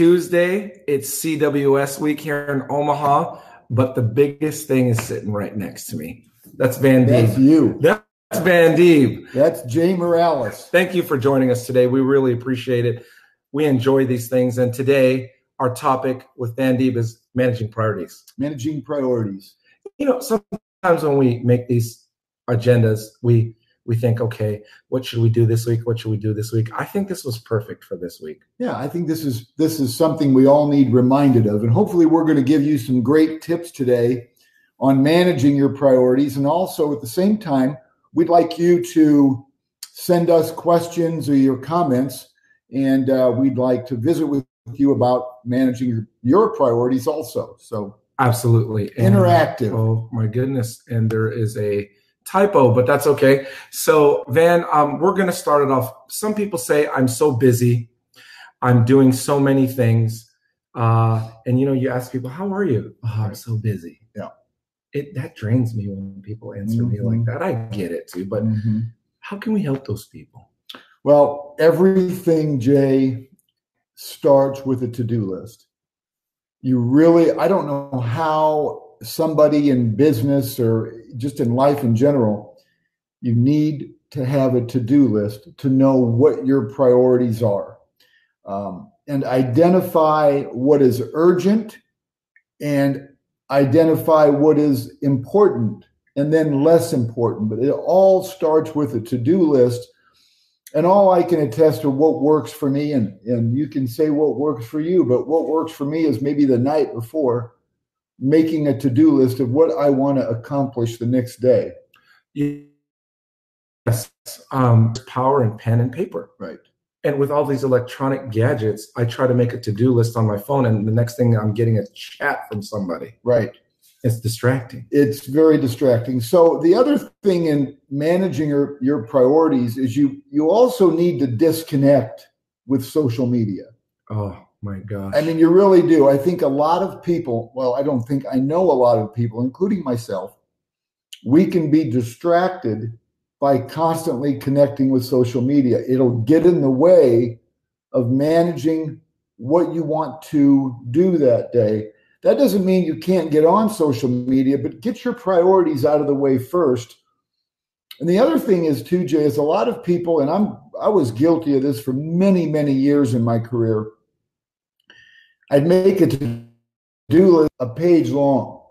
Tuesday. It's CWS week here in Omaha, but the biggest thing is sitting right next to me. That's Van Deeb. That's you. That's Van Deeb. That's Jay Morales. Thank you for joining us today. We really appreciate it. We enjoy these things. And today, our topic with Van Deeb is managing priorities. Managing priorities. You know, sometimes when we make these agendas, we we think, okay, what should we do this week? What should we do this week? I think this was perfect for this week. Yeah, I think this is this is something we all need reminded of, and hopefully, we're going to give you some great tips today on managing your priorities, and also at the same time, we'd like you to send us questions or your comments, and uh, we'd like to visit with you about managing your, your priorities also. So absolutely and, interactive. Oh my goodness! And there is a typo, but that's okay. So, Van, um, we're going to start it off. Some people say, I'm so busy. I'm doing so many things. Uh, and, you know, you ask people, how are you? Oh, I'm so busy. Yeah. It, that drains me when people answer mm-hmm. me like mm-hmm. that. I get it too, but mm-hmm. how can we help those people? Well, everything, Jay, starts with a to do list. You really, I don't know how somebody in business or just in life in general, you need to have a to do list to know what your priorities are um, and identify what is urgent and identify what is important and then less important. But it all starts with a to do list. And all I can attest to what works for me, and, and you can say what works for you, but what works for me is maybe the night before making a to-do list of what I want to accomplish the next day. Yes, um, power and pen and paper. Right. And with all these electronic gadgets, I try to make a to-do list on my phone, and the next thing I'm getting a chat from somebody. Right. It's distracting. It's very distracting. So the other thing in managing your, your priorities is you you also need to disconnect with social media. Oh, my gosh. I mean, you really do. I think a lot of people, well, I don't think I know a lot of people, including myself, we can be distracted by constantly connecting with social media. It'll get in the way of managing what you want to do that day. That doesn't mean you can't get on social media, but get your priorities out of the way first. And the other thing is too, Jay, is a lot of people, and I'm I was guilty of this for many, many years in my career I'd make a to-do list a page long.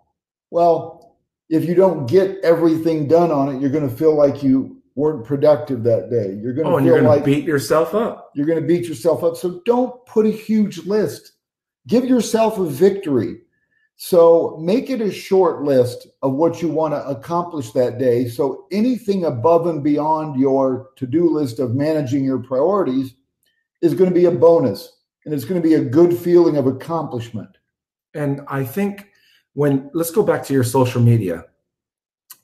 Well, if you don't get everything done on it, you're going to feel like you weren't productive that day. You're going to oh, you're going like beat yourself up. You're going to beat yourself up. So don't put a huge list. Give yourself a victory. So make it a short list of what you want to accomplish that day. So anything above and beyond your to-do list of managing your priorities is going to be a bonus and it's going to be a good feeling of accomplishment. And I think when let's go back to your social media.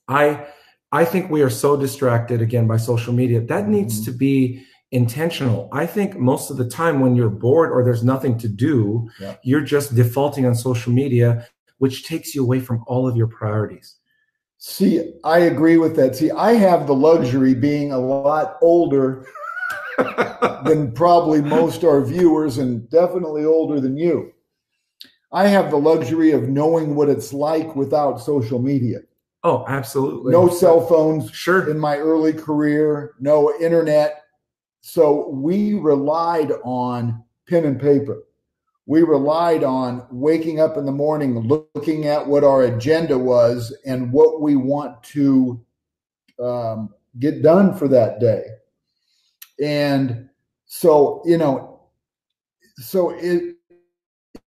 I I think we are so distracted again by social media. That needs mm-hmm. to be intentional. I think most of the time when you're bored or there's nothing to do, yeah. you're just defaulting on social media, which takes you away from all of your priorities. See, I agree with that. See, I have the luxury being a lot older than probably most our viewers and definitely older than you. I have the luxury of knowing what it's like without social media. Oh, absolutely. No cell phones. Sure. In my early career, no internet. So we relied on pen and paper. We relied on waking up in the morning, looking at what our agenda was and what we want to um, get done for that day. And so, you know, so it,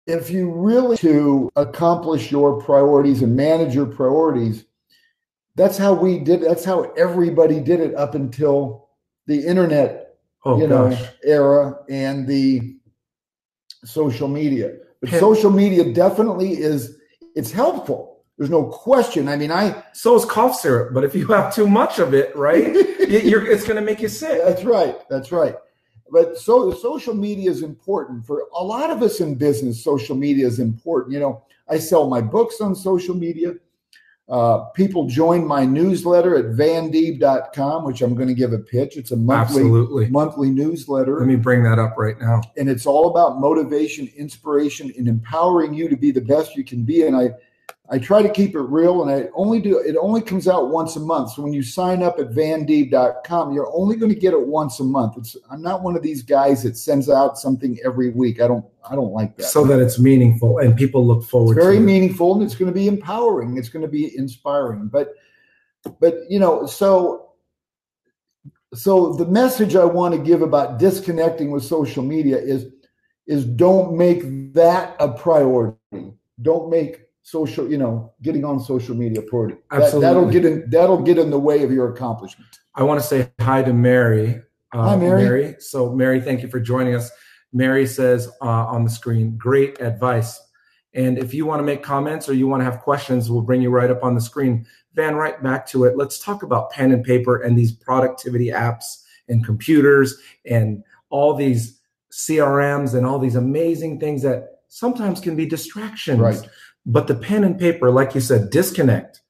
if you really to accomplish your priorities and manage your priorities, that's how we did. That's how everybody did it up until the internet, oh, you know, era and the social media. But social media definitely is. It's helpful there's no question. I mean, I so is cough syrup, but if you have too much of it, right, it's going to make you sick. That's right. That's right. But so social media is important for a lot of us in business. Social media is important. You know, I sell my books on social media. Uh, people join my newsletter at vandeeb.com, which I'm going to give a pitch. It's a monthly Absolutely. monthly newsletter, Let me bring that up right now. and it's all about motivation, inspiration, and empowering you to be the best you can be. And I I try to keep it real, and I only do it only comes out once a month. So when you sign up at vandeeb.com, you're only going to get it once a month. It's I'm not one of these guys that sends out something every week. I don't I don't like that. So that it's meaningful and people look forward it's very meaningful and it's going to be empowering it's going to be inspiring but but you know so so the message i want to give about disconnecting with social media is is don't make that a priority don't make social you know getting on social media a priority that, that'll get in that'll get in the way of your accomplishment I want to say hi to Mary. Uh, Hi, Mary. So, Mary, thank you for joining us. Mary says uh, on the screen, great advice. And if you want to make comments or you want to have questions, we'll bring you right up on the screen. Van, right back to it. Let's talk about pen and paper and these productivity apps and computers and all these CRMs and all these amazing things that sometimes can be distractions. right But the pen and paper, like you said, disconnect.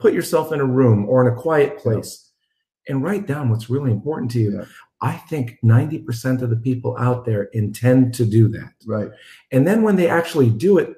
Put yourself in a room or in a quiet place and write down what's really important to you. Yeah. I think 90% of the people out there intend to do that. right And then when they actually do it,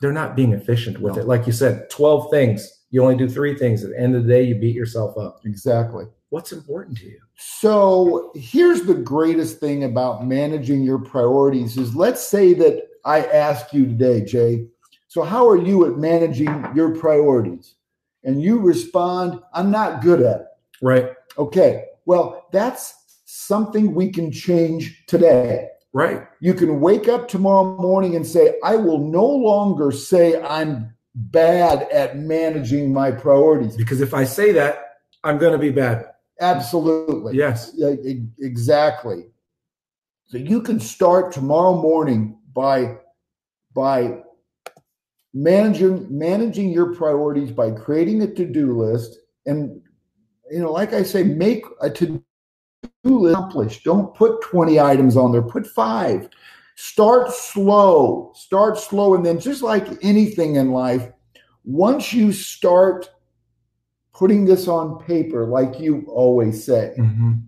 they're not being efficient with No. it. Like you said, 12 things. You only do three things. At the end of the day, you beat yourself up. exactly What's important to you? So here's the greatest thing about managing your priorities is let's say that I ask you today, Jay, so how are you at managing your priorities? And you respond, I'm not good at it. Right. Okay. Well, that's something we can change today. Right. You can wake up tomorrow morning and say, I will no longer say I'm bad at managing my priorities. Because if I say that, I'm going to be bad. Absolutely. Yes. Exactly. So you can start tomorrow morning by by managing managing your priorities by creating a to-do list and you know like I say make a to-do list accomplished. Don't put 20 items on there, put 5. Start slow. Start slow and then just like anything in life, once you start putting this on paper like you always say, Mhm.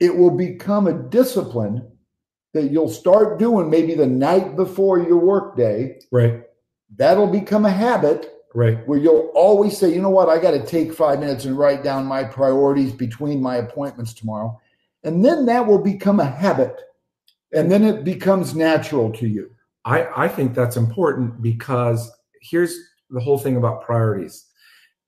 it will become a discipline that you'll start doing maybe the night before your workday. Right. That'll become a habit Right. where you'll always say, you know what, I got to take five minutes and write down my priorities between my appointments tomorrow. And then that will become a habit. And then it becomes natural to you. I, I think that's important because here's the whole thing about priorities.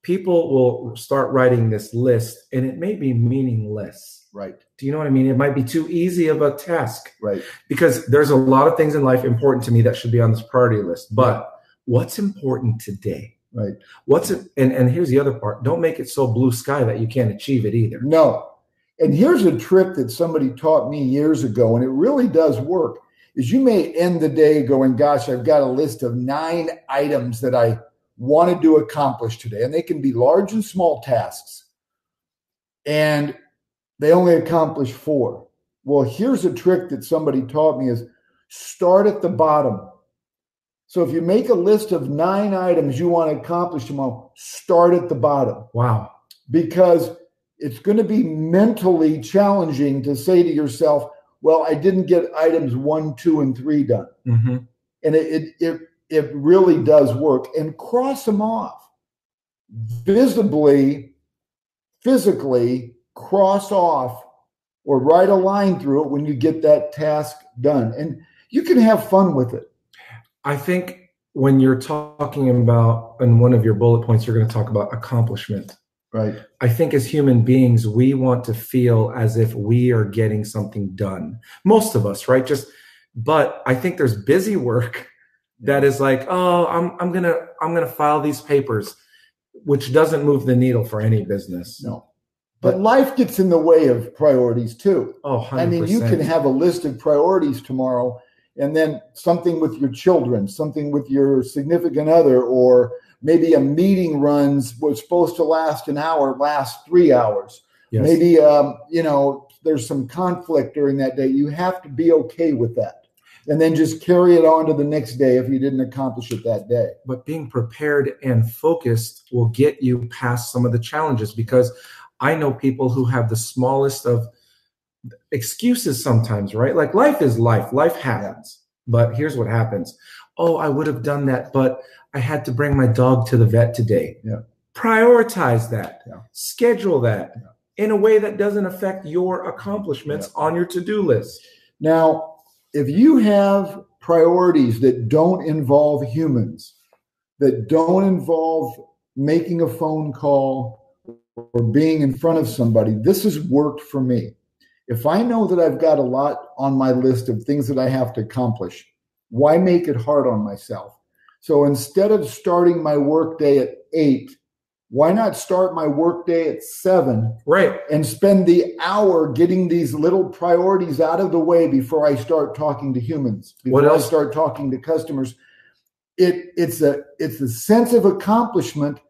People will start writing this list and it may be meaningless. Right, Do you know what I mean? It might be too easy of a task right, because there's a lot of things in life important to me that should be on this priority list. But what's important today? right. What's it? And, and here's the other part don't make it so blue sky that you can't achieve it either. No. And here's a trick that somebody taught me years ago, and it really does work. Is you may end the day going, gosh, I've got a list of nine items that I wanted to accomplish today. And they can be large and small tasks. And they only accomplish four. Well, here's a trick that somebody taught me is start at the bottom. So if you make a list of nine items you want to accomplish tomorrow, start at the bottom Wow. because it's going to be mentally challenging to say to yourself, well, I didn't get items one, two, and three done. hmm And it, it, it, it really does work. And cross them off. Visibly, physically, cross off or write a line through it when you get that task done. And you can have fun with it. I think when you're talking about, in one of your bullet points, you're going to talk about accomplishment. Right. I think as human beings, we want to feel as if we are getting something done. Most of us, right? Just, but I think there's busy work that is like, oh, I'm, I'm gonna, I'm gonna file these papers, which doesn't move the needle for any business. No. But life gets in the way of priorities too. Oh, 100%. I mean, you can have a list of priorities tomorrow, and then something with your children, something with your significant other, or maybe a meeting runs was supposed to last an hour, lasts three hours. Yes. Maybe um, you know there's some conflict during that day. You have to be okay with that. and then just carry it on to the next day if you didn't accomplish it that day. But being prepared and focused will get you past some of the challenges because I know people who have the smallest of excuses sometimes, right? Like life is life, life happens. But here's what happens. Oh, I would have done that, but I had to bring my dog to the vet today. Yeah. Prioritize that. Yeah. Schedule that Yeah. in a way that doesn't affect your accomplishments on your to-do list. Now, if you have priorities that don't involve humans, that don't involve making a phone call or being in front of somebody, this has worked for me. If I know that I've got a lot on my list of things that I have to accomplish, why make it hard on myself? So instead of starting my workday at eight, why not start my workday at seven Right. and spend the hour getting these little priorities out of the way before I start talking to humans, before What I start talking to customers. It it's a it's a sense of accomplishment,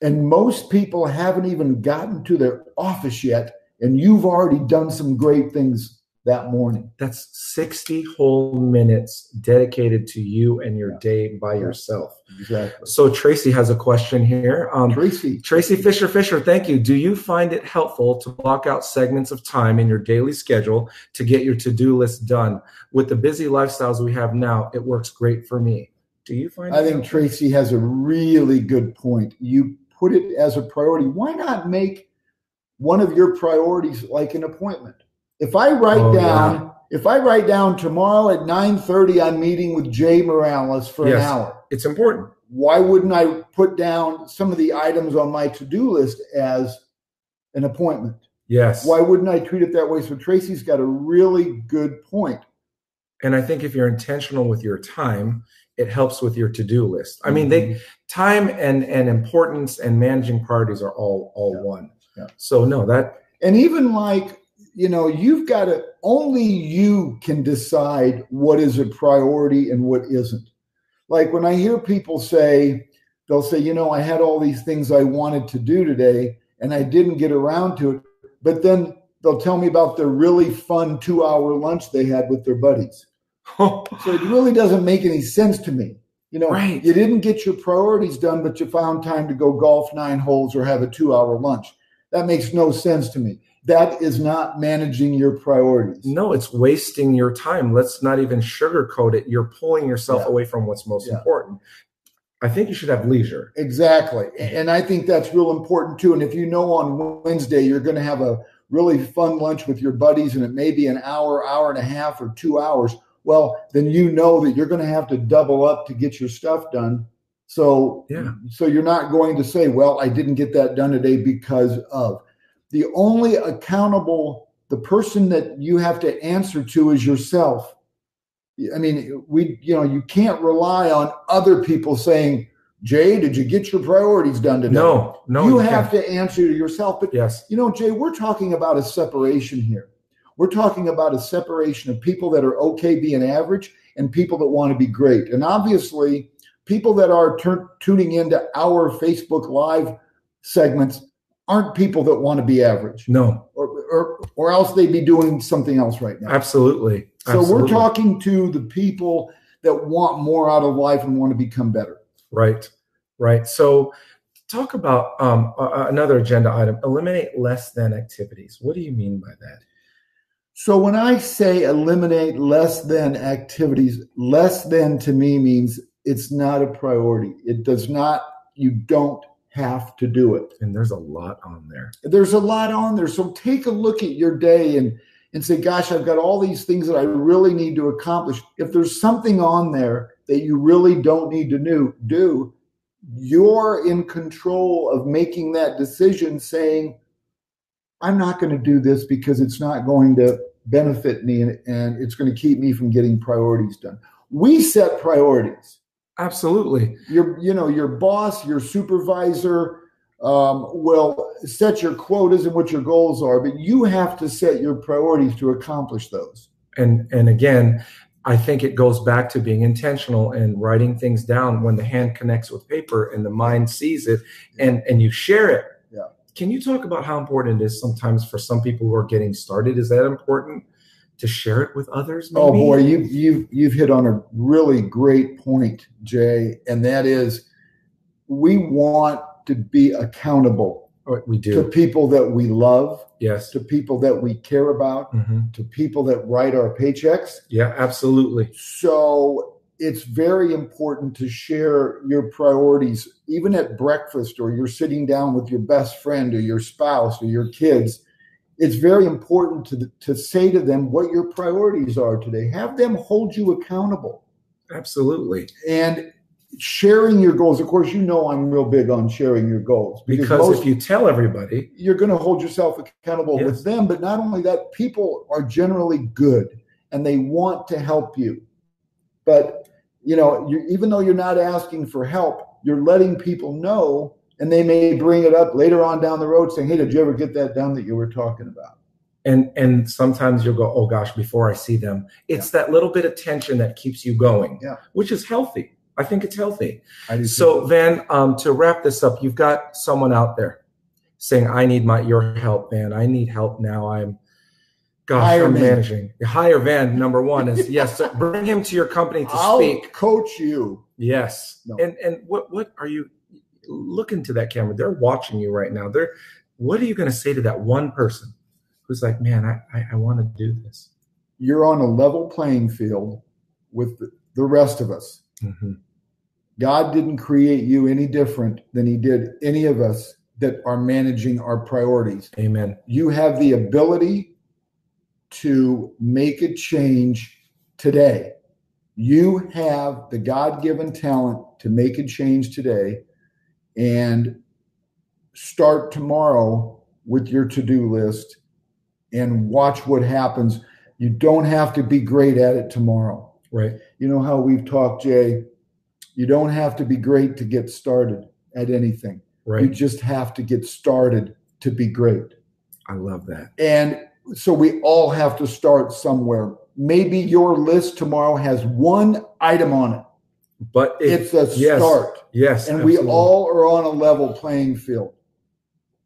and most people haven't even gotten to their office yet, and you've already done some great things that morning. That's 60 whole minutes dedicated to you and your Yeah. day by Yeah. yourself. Exactly. So Tracy has a question here. Um, Tracy, Tracy Fisher Fisher, thank you. Do you find it helpful to block out segments of time in your daily schedule to get your to-do list done? With the busy lifestyles we have now, it works great for me. Do you find? I think helpful? Tracy has a really good point. You put it as a priority. Why not make one of your priorities like an appointment? If I write Oh, down, if I write down tomorrow at 9:30 I'm meeting with Jay Morales for Yes. an hour, it's important. why wouldn't I put down some of the items on my to-do list as an appointment? Yes. Why wouldn't I treat it that way? So Tracy's got a really good point. And I think if you're intentional with your time, it helps with your to-do list. I mean, they mm-hmm. time and and importance and managing priorities are all all Yeah. one. Yeah. So no, that and even like you know you've got to only you can decide what is a priority and what isn't like when i hear people say they'll say you know i had all these things i wanted to do today and i didn't get around to it but then they'll tell me about the really fun two hour lunch they had with their buddies so it really doesn't make any sense to me you know Right. you didn't get your priorities done but you found time to go golf nine holes or have a two hour lunch that makes no sense to me that is not managing your priorities no, it's wasting your time. Let's not even sugarcoat it. You're pulling yourself Yeah. away from what's most Yeah. important. I think you should have leisure. exactly and i think that's real important too and if you know on wednesday you're going to have a really fun lunch with your buddies and it may be an hour hour and a half or two hours well then you know that you're going to have to double up to get your stuff done so Yeah. so you're not going to say well i didn't get that done today because of the only accountable the person that you have to answer to is yourself i mean we you know you can't rely on other people saying jay did you get your priorities done today No, no, you you have can't. to answer to yourself but Yes. you know, Jay, we're talking about a separation here. We're talking about a separation of people that are okay being average and people that want to be great. And obviously, people that are tur- tuning into our Facebook Live segments aren't people that want to be average, No, or, or, or else they'd be doing something else right now. absolutely. So we're talking to the people that want more out of life and want to become better. Right, right. So, talk about um, a- another agenda item: eliminate less than activities. What do you mean by that? So when I say eliminate less than activities, less than to me means it's not a priority. It does not, you don't have to do it. And there's a lot on there. There's a lot on there. So take a look at your day and and say, gosh, I've got all these things that I really need to accomplish. If there's something on there that you really don't need to do, do you're in control of making that decision saying, I'm not going to do this because it's not going to benefit me and, and it's going to keep me from getting priorities done. We set priorities. Absolutely. Your, you know, your boss, your supervisor um, will set your quotas and what your goals are, but you have to set your priorities to accomplish those. And and again, I think it goes back to being intentional and writing things down when the hand connects with paper and the mind sees it and and you share it. Yeah. Can you talk about how important it is sometimes for some people who are getting started? Is that important to share it with others. Oh boy, you you you've hit on a really great point, Jay, and that is we want to be accountable Oh, we to people that we love, Yes. to people that we care about, hmm to people that write our paychecks. Yeah, absolutely. So it's very important to share your priorities, even at breakfast or you're sitting down with your best friend or your spouse or your kids. It's very important to, to say to them what your priorities are today. Have them hold you accountable Absolutely. and sharing your goals. Of course, you know I'm real big on sharing your goals Because most- if you tell everybody, you're going to hold yourself accountable Yes. with them. But not only that, people are generally good and they want to help you. But you know, you, even though you're not asking for help, you're letting people know, and they may bring it up later on down the road, saying, "Hey, did you ever get that done that you were talking about?" and and sometimes you'll go, oh gosh, before I see them, it's that little bit of tension that keeps you going, Yeah. which is healthy. I think it's healthy. So Van, um, to wrap this up, you've got someone out there saying, "I need my your help, Van. I need help now. I'm, gosh, Hire I'm me." managing. Hire Van. Number one is yes. so bring him to your company to I'll speak. coach you. Yes. No. And and what what are you look into that camera? They're watching you right now. They're what are you going to say to that one person who's like, man, I I, I want to do this. You're on a level playing field with the, rest of us. Mhm. God didn't create you any different than He did any of us that are managing our priorities. Amen. You have the ability to make a change today. You have the God given talent to make a change today and start tomorrow with your to do list and watch what happens. You don't have to be great at it tomorrow. Right. You know how we've talked, Jay? You don't have to be great to get started at anything. Right. You just have to get started to be great. I love that. And so we all have to start somewhere. Maybe your list tomorrow has one item on it. But if, It's a yes, start. yes, And we all are on a level playing field.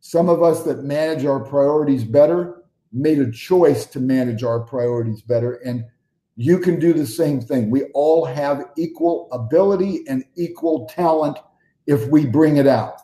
Some of us that manage our priorities better made a choice to manage our priorities better. And you can do the same thing. We all have equal ability and equal talent if we bring it out.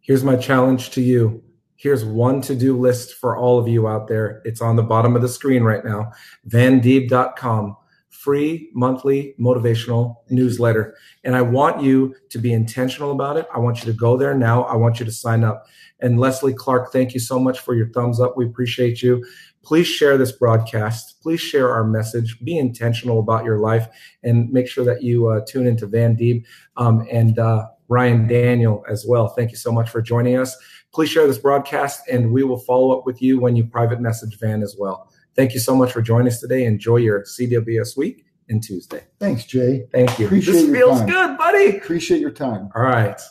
Here's my challenge to you. Here's one to do list for all of you out there. It's on the bottom of the screen right now. vandeeb.com, free monthly motivational newsletter. And I want you to be intentional about it. I want you to go there now. I want you to sign up. And Leslie Clark, thank you so much for your thumbs up. We appreciate you. Please share this broadcast. Please share our message. Be intentional about your life and make sure that you uh, tune into Van Deeb um, and uh, Ryan Daniel as well. Thank you so much for joining us. Please share this broadcast and we will follow up with you when you private message Van as well. Thank you so much for joining us today. Enjoy your CWS week and Tuesday. Thanks, Jay. Thank you. Appreciate this your feels time. good, buddy. Appreciate your time. All right. So